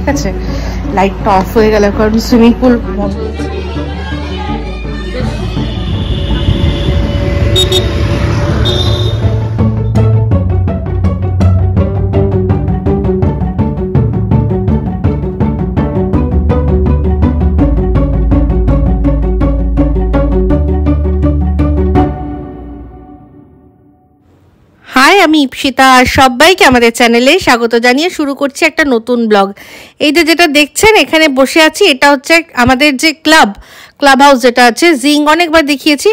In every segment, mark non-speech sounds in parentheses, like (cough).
ঠিক আছে? লাইটটা অফ হয়ে গেল কারণ সুইমিং পুল বন্ধ। আমি ইপসিতা আর সবাইকে আমাদের চ্যানেলে স্বাগত জানিয়ে শুরু করছি একটা নতুন ব্লগ। এই যে যেটা দেখছেন, এখানে বসে আছি, এটা হচ্ছে আমাদের যে ক্লাব ক্লাব হাউস যেটা আছে জিং অনেকবার দেখিয়েছি।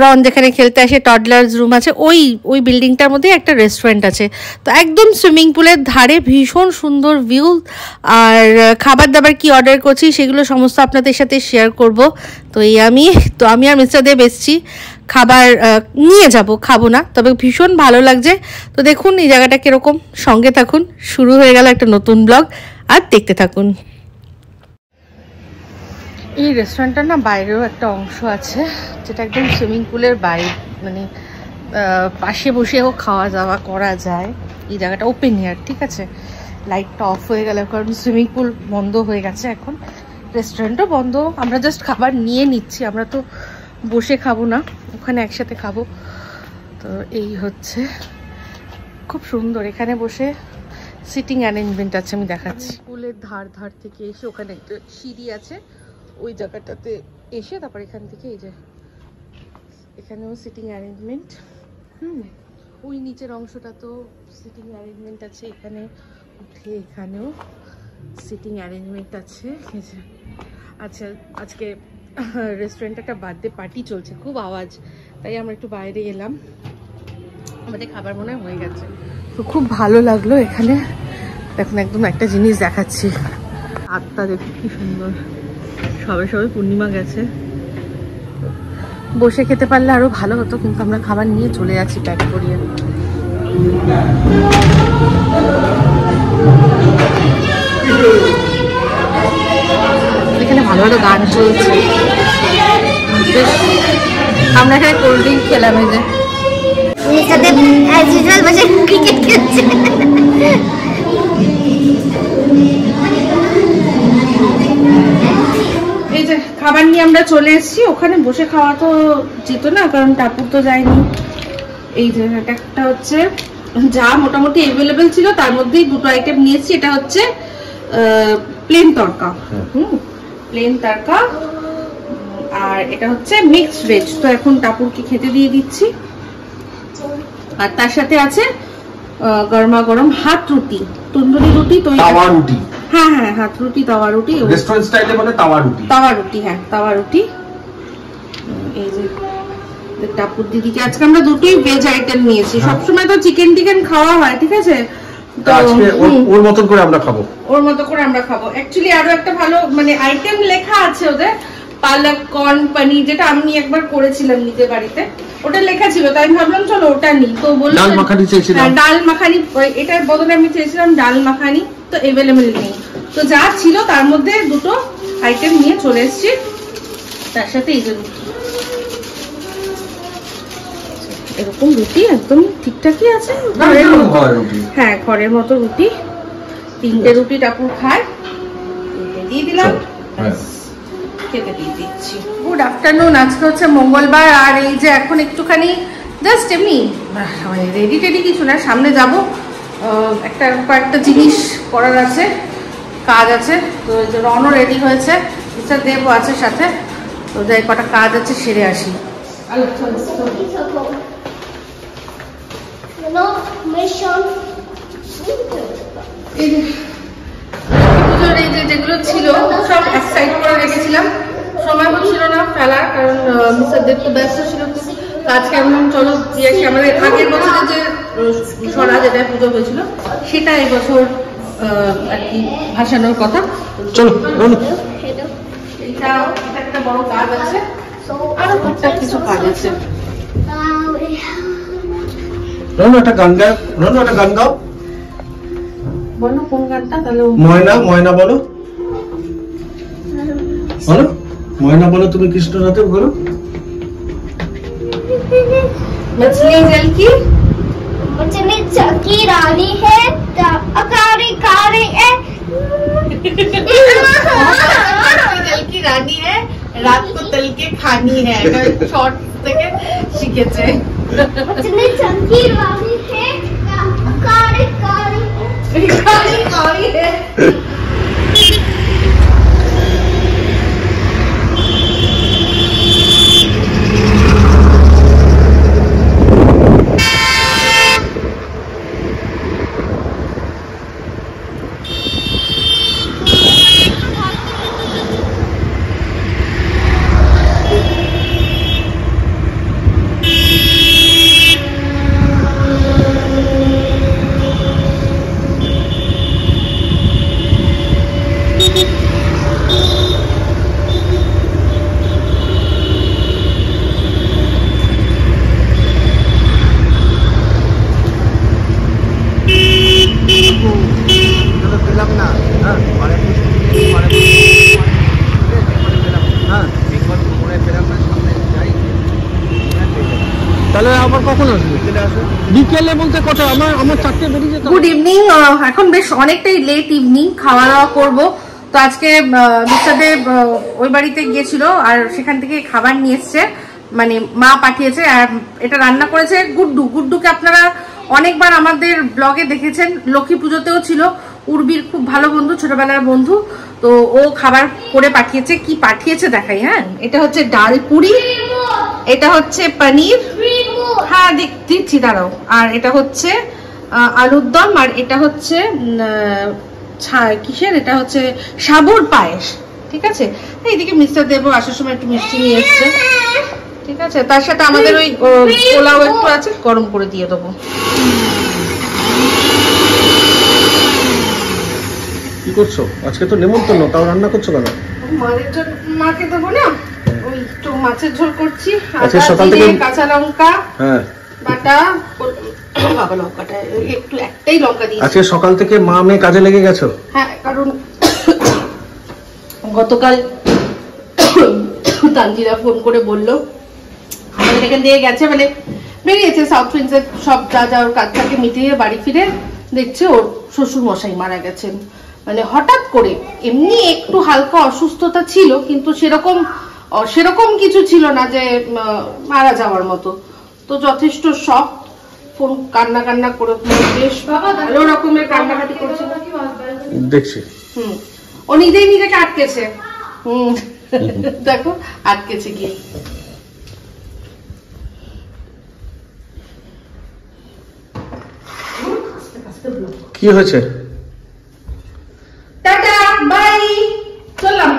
রন যেখানে খেলতে আসে টডলার্স রুম আছে, ওই ওই বিল্ডিংটার মধ্যে একটা রেস্টুরেন্ট আছে। তো একদম সুইমিং পুলের ধারে ভীষণ সুন্দর ভিউ আর খাবার দাবার কি অর্ডার করছি, সেগুলো সমস্ত আপনাদের সাথে শেয়ার করব। তো এই আমি, তো আমি আর মিস্টার দেব এসছি। খাবার নিয়ে যাব, খাব না, তবে ভীষণ ভালো লাগছে। তো দেখুন এই জায়গাটা কীরকম, সঙ্গে থাকুন। শুরু হয়ে গেল একটা নতুন ব্লগ আর দেখতে থাকুন। এই রেস্টুরেন্টটার না বাইরেও একটা অংশ আছে, যেটা একদম সুইমিং পুলের বাইরে মানে পাশে বসেও খাওয়া দাওয়া করা যায়। এই জায়গাটা ওপেন এয়ার ঠিক আছে? লাইটটা অফ হয়ে গেল, কারণ সুইমিং পুল বন্ধ হয়ে গেছে এখন। রেস্টুরেন্টও বন্ধ, আমরা জাস্ট খাবার নিয়ে নিচ্ছি, আমরা তো বসে খাব না, ওখানে একসাথে খাব। তো এই হচ্ছে। খুব সুন্দর, এখানে বসে সিটিং অ্যারেঞ্জমেন্ট আছে, আমি দেখাচ্ছি। পুলের ধার ধার থেকে এসে ওখানে একটা সিঁড়ি আছে ওই জায়গাটাতে এসে তারপর এখান থেকে এই যে এখানেও সিটিং অ্যারেঞ্জমেন্ট হুম, ওই নিচের অংশটা তো সিটিং অ্যারেঞ্জমেন্ট আছে, এখানে উঠে এখানেও সিটিং অ্যারেঞ্জমেন্ট আছে। আচ্ছা আজকে রেস্টুরেন্টে একটা বার্থডে পার্টি চলছে, খুব আওয়াজ, তাই আমরা একটু বাইরে এলাম। আমাদের খাবার মনে হয় গেছে। তো খুব ভালো লাগল এখানে। দেখুন, একদম একটা জিনিস দেখাচ্ছি। আত্মা দেখুন কি সুন্দর। সবে সবে পূর্ণিমা গেছে। বসে খেতে পারলে আরও ভালো হতো কিন্তু আমরা খাবার নিয়ে চলে যাচ্ছি প্যাক করিয়ে। এখানে ভালো ভালো গান চলছে। বেশ আমরা এখানে কোল্ড ড্রিঙ্ক খেলাম এই যে। উনির সাথে অ্যাজ ইউজুয়াল বসে ক্রিকেট খেলছে। এই যে খাবার নিয়ে আমরা চলে এসেছি ওখানে বসে খাওয়া তো যেত না কারণ টাপুর তো যায়নি। এই যে একটা হচ্ছে যা মোটামুটি অ্যাভেলেবেল ছিল তার মধ্যেই দুটো আইটেম নিয়েছি এটা হচ্ছে প্লেন তড়কা হুম প্লেন তড়কা আর এটা হচ্ছে মিক্সড ভেজ তো এখন টাপুরকে খেতে দিয়ে দিচ্ছি। আর তার সাথে আছে গরমা গরম হাত রুটি তন্দুরি রুটি তো তাওয়া রুটি। হ্যাঁ হ্যাঁ হাত রুটি তাওয়া রুটি রেস্টুরেন্ট স্টাইলে বলে তাওয়া রুটি। তাওয়া রুটি হ্যাঁ তাওয়া রুটি। এই যে টাপুর দিদিকে আজকে আমরা দুটোই ভেজ আইটেম নিয়েছি। হ্যাঁ। সবসময় তো চিকেন টিকেন খাওয়া হয় ঠিক আছে? ওর- হুম, ওর মতন করে আমরা খাব। ওর মতো করে আমরা খাব। অ্যাকচুয়ালি আরও একটা ভালো মানে আইটেম লেখা আছে ওদের। পালক কর্ন পনির যেটা আমি একবার করেছিলাম নিজের বাড়িতে ওটা লেখা ছিল তাই আমি ভাবলাম চলো ওটা নি তো বলল ডাল মাখানি চেয়েছিলাম। হ্যাঁ, ডাল মাখানি ওই এটার বদলে আমি চেয়েছিলাম ডাল মাখানি তো এভেলেবেল নেই। তো যা ছিল তার মধ্যে দুটো আইটেম নিয়ে চলে এসেছি। তার সাথে এই যে রুটি। এরকম রুটি একদম ঠিকঠাকই আছে। ঘরের মতো। রুটি। হ্যাঁ ঘরের মতো রুটি। তিনটে রুটি টাপুর খায়। দিয়ে দিলাম। হ্যাঁ। খেতে দিয়ে দিচ্ছি। গুড আফটারনুন আজকে হচ্ছে মঙ্গলবার আর এই যে এখন একটুখানি জাস্ট এমনি রেডি টেডি কিছু না সামনে যাব। একটা কয়েকটা জিনিস করার আছে কাজ আছে তো এই যে রনও রেডি হয়েছে মিস্টার দেবও আছে সাথে তো যাই কটা কাজ আছে সেরে আসি। যে পুজোর এই যে যেগুলো ছিল সব এক সাইড করে রেখেছিলাম। সময় হচ্ছিল না ফেলার কারণ মিস্টার দেব তো ব্যস্ত ছিল আজকে এমন চলো দিয়ে আসি আমাদের আগের বছরে যে সরা যেটা পুজো হয়েছিল সেটা এবছর আর কি ভাসানোর কথা। চলো এটা একটা বড় কাজ আছে। আরও টুকটাক কিছু কাজ আছে। রনু একটা গান গাও। রনু একটা গান গাও। বলো কোন গানটা তাহলে ময়না ময়না বলো বলো ময়না বলো তুমি কৃষ্ণ রাতে বলো मछली जल की मछली की रानी है अकारी कारी है জল কি রানী হ্যাঁ রাত কো তল কে খানি হ্যাঁ শর্ট থেকে শিখেছে মছলি জল কি রানী হ্যাঁ কারে 你看你。পেলাম না। হ্যাঁ পরে হ্যাঁ তাহলে আবার কখন আসবে? বিকেলে বলতে কত আমার আমার চারটে বেরিয়ে গুড ইভিনিং এখন বেশ অনেকটাই লেট ইভিনিং খাওয়া দাওয়া করব। তো আজকে মিস্টারদেব ওই বাড়িতে গিয়েছিল আর সেখান থেকে খাবার নিয়ে এসছে। মানে মা পাঠিয়েছে আর এটা রান্না করেছে গুড্ডু। গুড্ডুকে আপনারা অনেকবার আমাদের ব্লগে দেখেছেন। লক্ষ্মী পুজোতেও ছিল। উর্বির খুব ভালো বন্ধু, ছোটবেলার বন্ধু। তো ও খাবার করে পাঠিয়েছে, কি পাঠিয়েছে দেখাই হ্যাঁ? এটা হচ্ছে ডাল পুরি, এটা হচ্ছে পনির। হ্যাঁ দেখ- দিচ্ছি, দাঁড়াও। আর এটা হচ্ছে আলুর দম, আর এটা হচ্ছে কিসের? এটা হচ্ছে সাবুর পায়েস, ঠিক আছে? এইদিকে মিস্টার দেবো, আসার সময় একটু মিষ্টি নিয়ে এসছে। ঠিক আছে? তার সাথে আমাদের ওই পোলাও একটু আছে, গরম করে দিয়ে দেবো। কি করছ? আজকে তো নেমন্তন্ন তাও রান্না করছ কেন? মায়ের জন্য মাকে দেবো না? ওই একটু মাছের ঝোল করছি। আজকে সকাল থেকে- কাঁচা লঙ্কা হ্যাঁ। বাটা ও- ও বাবা লঙ্কাটা একটু একটাই লঙ্কা দিয়েছি। আজকে সকাল থেকে মা মেয়ে কাজে লেগে গেছো? হ্যাঁ কারণ গতকাল তানজিরা ফোন করে বলল আমাদের এখান দিয়ে গেছে মানে বেরিয়েছে সাউথ উইন্সের সব যা যা ওর কাজ থাকে মিটিয়ে বাড়ি ফিরে দেখছে ওর শ্বশুর মশাই মারা গেছেন। মানে হঠাৎ করে এমনি একটু হালকা অসুস্থতা ছিল কিন্তু সেরকম সেরকম কিছু ছিল না যে মারা যাওয়ার মতো। তো যথেষ্ট শখ ফোন কান্না কান্না করে বেশ ভালো রকমের কান্নাকাটি করছিল। দেখছি। হুম। ও নিজেই নিজেকে আটকেছে। হুম। দেখো আটকেছে গিয়ে কি হয়েছে? বাই চললাম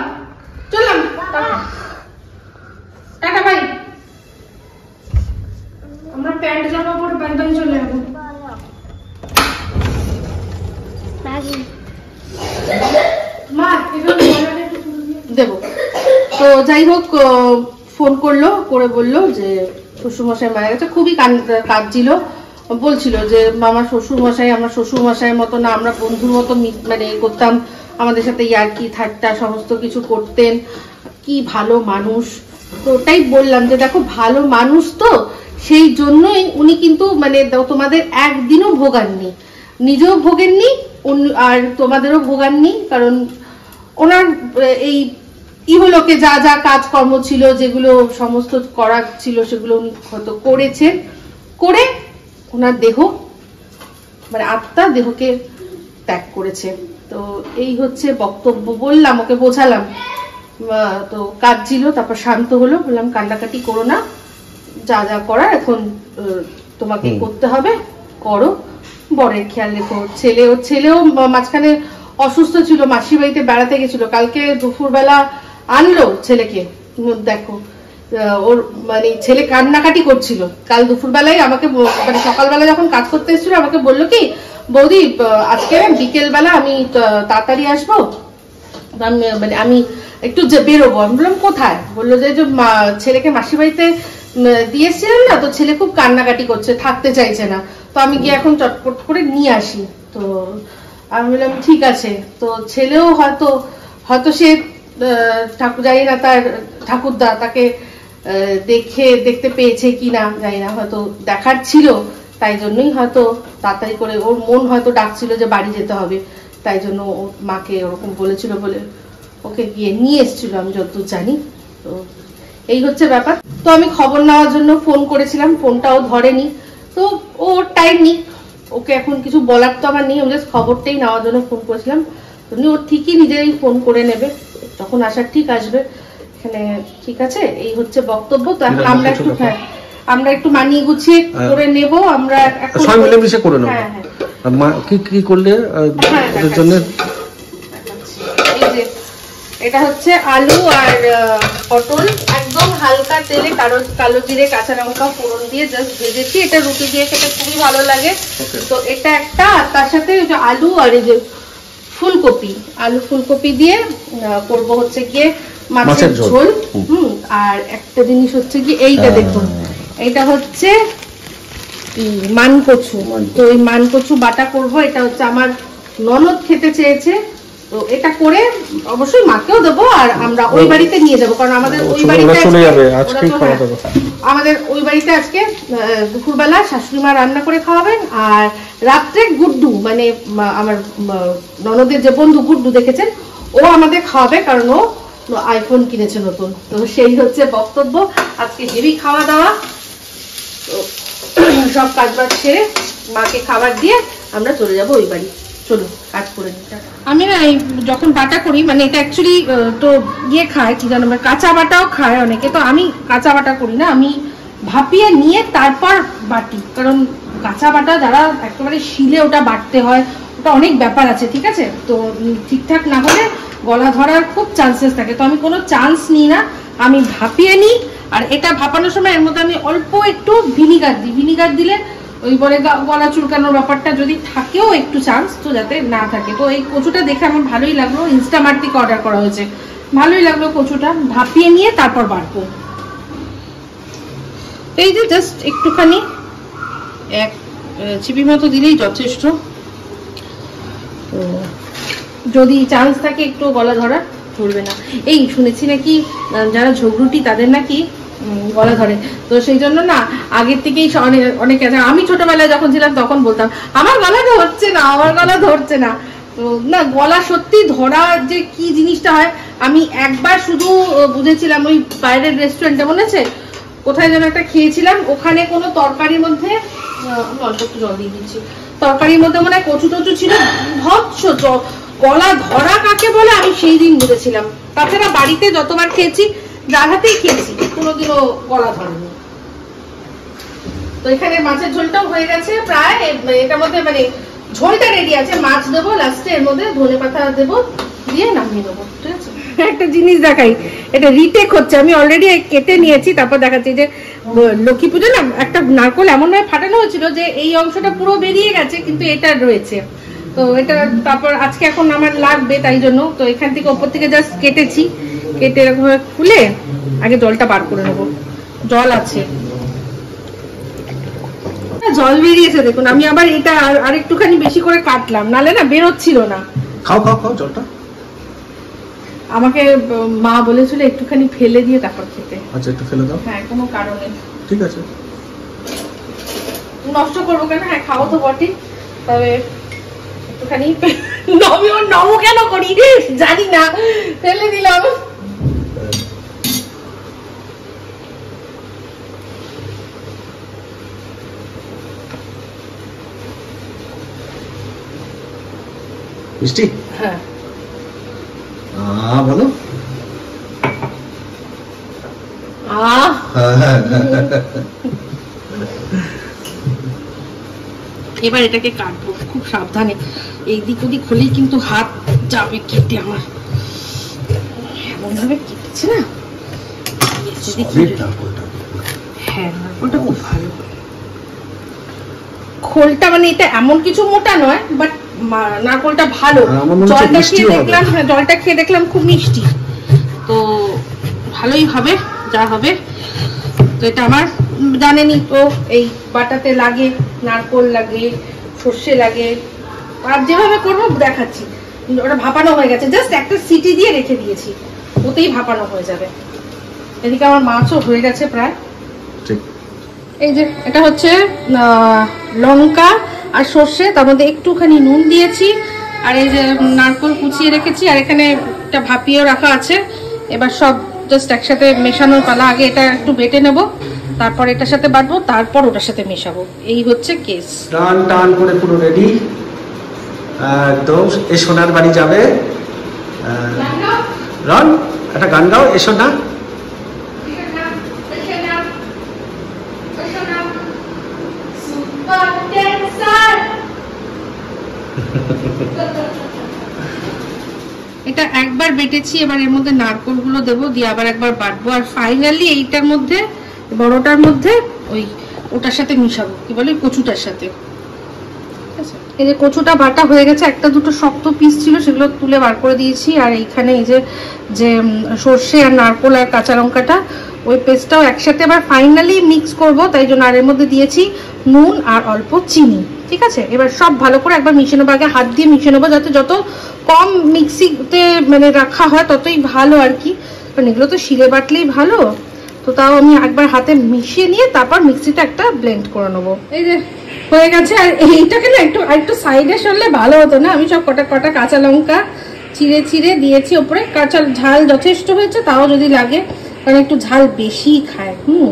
চললাম টাটা। বাই আমরা প্যান্ট জামা পরে চলে যাব। দেবো। তো যাই হোক ফোন করল করে বলল যে শ্বশুরমশাই মারা গেছে। খুবই কাঁদছিল। বলছিল যে আমার শ্বশুরমশাই আমার শ্বশুরমশাইয়ের মতো না আমরা বন্ধুর মতো মি- মানে করতাম। আমাদের সাথে ইয়ার্কি ঠাট্টা সমস্ত কিছু করতেন, কি ভালো মানুষ। তো ওটাই বললাম যে, দেখো, ভালো মানুষ তো সেই জন্যই উনি কিন্তু মানে তোমাদের একদিনও ভোগাননি। নিজেও ভোগেননি আর তোমাদেরও ভোগাননি, কারণ ওনার এই ইহলোকে যা যা কাজকর্ম ছিল, যেগুলো সমস্ত করার ছিল, সেগুলো উনি হয়তো করেছেন। করে ওনার দেহ মানে আত্মা দেহকে ত্যাগ করেছে। তো এই হচ্ছে বক্তব্য বললাম ওকে বোঝালাম। তো কাজ ছিল তারপর শান্ত হলো বললাম কান্নাকাটি করো না। যা যা করার এখন তোমাকে করতে হবে করো। বরের খেয়াল রেখো ছেলে ওর ছেলেও মাঝখানে অসুস্থ ছিল মাসির বাড়িতে বেড়াতে গেছিল। কালকে দুপুরবেলা আনলো ছেলেকে। দেখো আহ, ওর মানে ছেলে কান্নাকাটি করছিল। কাল দুপুরবেলায় আমাকে মানে সকালবেলা যখন কাজ করতে এসেছিল আমাকে বলল কি বৌদি আজকে বিকেল বেলা আমি তাড়াতাড়ি আসব? মানে আমি একটু বেরোবো। আমি বললাম কোথায়? বলল যে ছেলেকে মাসির বাড়িতে উম, দিয়ে এসেছিলেন না? তো ছেলে খুব কান্নাকাটি করছে থাকতে চাইছে না। তো আমি গিয়ে এখন চটপট করে নিয়ে আসি। তো আমি বললাম ঠিক আছে। তো ছেলেও হয়তো হয়তো সে ঠাকুর জানি না তার ঠাকুরদা তাকে দেখে দেখতে পেয়েছে কি না জানি না। হয়তো দেখার ছিল। তাই জন্যই হয়তো তাড়াতাড়ি করে ওর মন হয়তো ডাকছিল যে বাড়ি যেতে হবে। তাই জন্য ও মাকে ওরকম বলেছিল বলে ওকে গিয়ে নিয়ে এসেছিল আমি যতদূর জানি। তো এই হচ্ছে ব্যাপার। তো আমি খবর নেওয়ার জন্য ফোন করেছিলাম ফোনটাও ধরেনি। তো ও টাইম নি ওকে এখন কিছু বলার তো আমার নেই আমি জাস্ট খবরটাই নেওয়ার জন্য ফোন করেছিলাম। উনি ওর ঠিকই নিজেই ফোন করে নেবে। যখন আসার ঠিক আসবে এখানে ঠিক আছে এই হচ্ছে বক্তব্য। তো এখন আমরা একটু হ্যাঁ। আমরা একটু মানিয়ে গুছিয়ে হ্যাঁ। করে নেব আমরা এখন সবাই মিলেমিশে করে নেব। হ্যাঁ হ্যাঁ। কি কি করলে হ্যাঁ, ওদের জন্য? এটা হচ্ছে আলু আর পটল। একদম হালকা তেলে কালো কালো জিরে কাঁচা লঙ্কা ফোড়ন দিয়ে জাস্ট ভেজেছি। এটা রুটি দিয়ে খেতে খুবই ভালো লাগে। তো এটা একটা আর তার সাথে ওই যে আলু আর এই যে ফুলকপি। আলু ফুলকপি দিয়ে করব হচ্ছে গিয়ে মাছের ঝোল। হুম। আর একটা জিনিস হচ্ছে কি এইটা। দেখুন। এটা হচ্ছে মানকচু। তো এই মানকচু বাটা করব এটা হচ্ছে আমার ননদ খেতে চেয়েছে। তো এটা করে অবশ্যই মাকেও দেবো আর আমরা ওই বাড়িতে নিয়ে যাব কারণ আমাদের ওই বাড়িতে চলে যাবে, আজকেই খাওয়া আমাদের ওই বাড়িতে আজকে দুপুরবেলা শাশুড়ি মা রান্না করে খাওয়াবেন আর রাত্রে গুড্ডু মানে আমার ননদের যে বন্ধু গুড্ডু দেখেছেন ও আমাদের খাওয়াবে কারণ ও আইফোন কিনেছে নতুন। তো সেই হচ্ছে বক্তব্য। আজকে হেভি খাওয়া দাওয়া। তো (clears throat) সব কাজ বাজ সেরে মাকে খাবার দিয়ে আমরা চলে যাব ওই বাড়ি। চলুন কাজ করে নিই আমি না এই যখন বাটা করি মানে এটা অ্যাকচুয়ালি তো ইয়ে খায়, কি জানো কাঁচা বাটাও খায় অনেকে। তো আমি কাঁচা বাটা করি না, আমি ভাপিয়ে নিয়ে তারপর বাটি। কারণ কাঁচা বাটা যারা একেবারে শিলে ওটা বাটতে হয়, ওটা অনেক ব্যাপার আছে, ঠিক আছে? তো ঠিকঠাক না হলে গলা ধরার খুব চান্সেস থাকে। তো আমি কোনো চান্স নিই না, আমি ভাপিয়ে নিই আর এটা ভাপানোর সময় এর মধ্যে আমি অল্প একটু ভিনিগার দিই। ভিনিগার দিলে ওই গা- গলা চুলকানোর ব্যাপারটা যদি থাকেও একটু চান্স তো যাতে না থাকে। তো এই কচুটা দেখে আমার ভালোই লাগল ইনস্টামার্ট থেকে অর্ডার করা হয়েছে। ভালোই লাগল কচুটা, ভাপিয়ে নিয়ে তারপর বাড়বো এই যে জাস্ট একটুখানি, এক চিপি মতো দিলেই যথেষ্ট। তো যদি চান্স থাকে একটু গলা ধরা ধরবে না। এই শুনেছি নাকি যারা ঝগড়ুটি তাদের নাকি গলা ধরে। তো সেই জন্য না, আগের থেকেই অনেক আমি ছোটবেলায় যখন ছিলাম তখন বলতাম, আমার গলা ধরছে না, আমার গলা ধরছে না। তো না, গলা সত্যি ধরা যে কি জিনিসটা হয়, আমি একবার শুধু বুঝেছিলাম ওই বাইরের রেস্টুরেন্টে মনে আছে? কোথায় যেন একটা খেয়েছিলাম, ওখানে কোনো তরকারির মধ্যে জল দিয়ে দিচ্ছি। তরকারির মধ্যে মনে হয় কচু টচু ছিল, ভৎস গলা ধরা কাকে বলে, আমি সেই দিন বুঝেছিলাম। তাছাড়া বাড়িতে যতবার খেয়েছি, যার হাতেই খেয়েছি, কোনোদিনও গলা ধরেনি। তো এখানে মাছের ঝোলটাও হয়ে গেছে, প্রায় এটার মধ্যে মানে ঝোলটা রেডি আছে, মাছ দেবো লাস্টে এর মধ্যে ধনে পাতা দেবো, দিয়ে নামিয়ে দেবো, ঠিক আছে? একটা জিনিস দেখাই, এটা রিটেক হচ্ছে, আমি অলরেডি কেটে নিয়েছি, তারপর দেখাচ্ছি যে লক্ষ্মী পুজো না, একটা নারকল এমন ভাবে ফাটানো হয়েছিল যে এই অংশটা পুরো বেরিয়ে গেছে, কিন্তু এটা রয়েছে। তো এটা তারপর আজকে এখন আমার লাগবে তাই জন্য। তো এখান থেকে ওপর থেকে জাস্ট কেটেছি। কেটে এরকমভাবে খুলে আগে জলটা বার করে নেব। জল আছে। না, জল বেরিয়েছে দেখুন আমি আবার এটা আর- আর একটুখানি বেশি করে কাটলাম নালে না বেরোচ্ছিল না। খাও খাও খাও জলটা। আমাকে মা বলেছিল একটুখানি ফেলে দিয়ে তারপর খেতে। আচ্ছা একটু ফেলে দাও। হ্যাঁ কোনো কারণে। ঠিক আছে। নষ্ট করব কেন? হ্যাঁ খাও তো বটে। তবে একটুখানি। নবী ও নব কেন করি? জানি না। ফেলে দিলাম। মিষ্টি? হ্যাঁ। আহ বলো। আহ। (laughs) এবার এটাকে কাটবো খুব সাবধানে। এই দিক ওদিক হলেই কিন্তু হাত যাবে কেটে আমার। এমন ভাবে কেটেছে না? হ্যাঁ ওটা খুব ভালো। খোলটা মানে এটা এমন কিছু মোটা নয় বাট নারকলটা ভালো। হ্যাঁ, জলটা খেয়ে দেখলাম হ্যাঁ জলটা খেয়ে দেখলাম খুব মিষ্টি। তো ভালোই হবে যা হবে। তো এটা আমার উম, জানেনই তো এই বাটাতে লাগে নারকল লাগে সর্ষে লাগে। আর যেভাবে করব দেখাচ্ছি। ওটা ভাপানো হয়ে গেছে। জাস্ট একটা সিটি দিয়ে রেখে দিয়েছি। ওতেই ভাপানো হয়ে যাবে। এদিকে আমার মাছও হয়ে গেছে প্রায়। এই যে এটা হচ্ছে লঙ্কা আর সর্ষে। তার মধ্যে একটুখানি নুন দিয়েছি। আর এই যে নারকল কুচিয়ে রেখেছি। আর এখানে একটা ভাপিয়েও রাখা আছে। এবার সব জাস্ট একসাথে মেশানোর পালা। আগে এটা একটু বেটে নেব। তারপর এটার সাথে বাটবো তারপর ওটার সাথে মেশাবো। এই হচ্ছে কেস টান টান করে পুরো রেডি একদম এ সোনার বাড়ি যাবে। রন একটা গান গাও এসো না এটা একবার বেটেছি এবার এর মধ্যে নারকোলগুলো দেবো দিয়ে আবার একবার বাটবো আর ফাইনালি এইটার মধ্যে বড়টার মধ্যে ওই ওটার সাথে মিশাবো, কি বলে, কচুটার সাথে। এই যে কচুটা বাটা হয়ে গেছে, একটা দুটো শক্ত পিস ছিল, সেগুলো তুলে বার করে দিয়েছি, আর এইখানে এই যে যে সর্ষে আর নারকোল আর কাঁচা লঙ্কাটা, ওই পেস্টটাও একসাথে আবার ফাইনালি মিক্স করব, তাই জন্য আর এর মধ্যে দিয়েছি নুন আর অল্প চিনি। ঠিক আছে? এবার সব ভালো করে একবার মিশে নেব, আগে হাত দিয়ে মিশে নেব, যাতে যত কম মিক্সিতে মানে রাখা হয়, ততই ভালো আর কি। কারণ এগুলো তো শিলে বাটলেই ভালো। তো তাও আমি একবার হাতে মিশিয়ে নিয়ে তারপর মিক্সিটা একটা ব্লেন্ড করে নেব। এই যে, হয়ে গেছে। আর এইটাকে না একটু একটু সাইডে সরলে ভালো হতো না। আমি সব কটা কটা কাঁচা লঙ্কা চিড়ে চিড়ে দিয়েছি ওপরে। কাঁচা ঝাল যথেষ্ট হয়েছে, তাও যদি লাগে। কারণ একটু ঝাল বেশি খায়। হুম?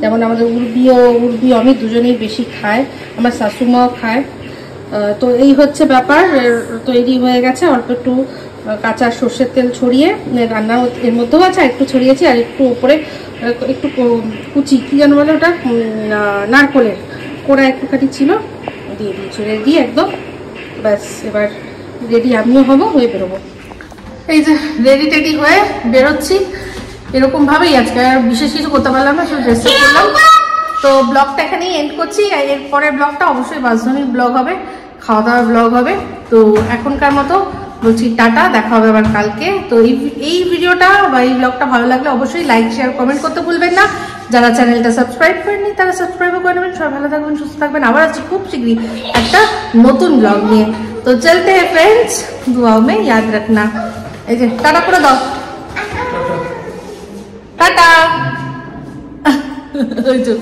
যেমন আমাদের উর্বিও উর্বি, আমি দুজনেই বেশি খায় আমার শাশুমাও খায়। তো এই হচ্ছে ব্যাপার। তৈরি হয়ে গেছে। অল্প একটু কাঁচা সর্ষের তেল ছড়িয়ে রান্নার এর মধ্যেও আছে আর একটু ছড়িয়েছি আর একটু আহ, একটু কুচি কি যেন বলে ওটা নারকোলের কোড়া একটুখানি ছিল দিয়ে দিয়েছি রেডি একদম। ব্যাস এবার রেডি আমিও হব হয়ে বেরোবো। এই যে রেডি টেডি হয়ে বেরোচ্ছি। এরকমভাবেই আজকে আর বিশেষ কিছু করতে পারলাম না শুধু ড্রেস করলাম। তো ব্লগটা এখানেই এন্ড করছি। আর এর পরের ব্লগটা অবশ্যই বাসধনির ব্লগ হবে খাওয়া দাওয়ার ব্লগ হবে। তো এখনকার মতো বলছি টাটা, দেখা হবে আবার কালকে। তো এই এই ভিডিওটা বা এই ব্লগটা ভালো লাগলে অবশ্যই লাইক শেয়ার কমেন্ট করতে ভুলবেন না। যারা চ্যানেলটা সাবস্ক্রাইব করেনি তারা সাবস্ক্রাইবও করে নেবেন। সবাই ভালো থাকবেন, সুস্থ থাকবেন। আবার আছে খুব শীঘ্রই একটা নতুন ব্লগ নিয়ে। তো চলতে হ্যাঁ ফ্রেন্ডস দুয়াও মে ইয়াদ রাখনা এই যে, টাটা করে দাও। টাটা। (laughs) ওই তো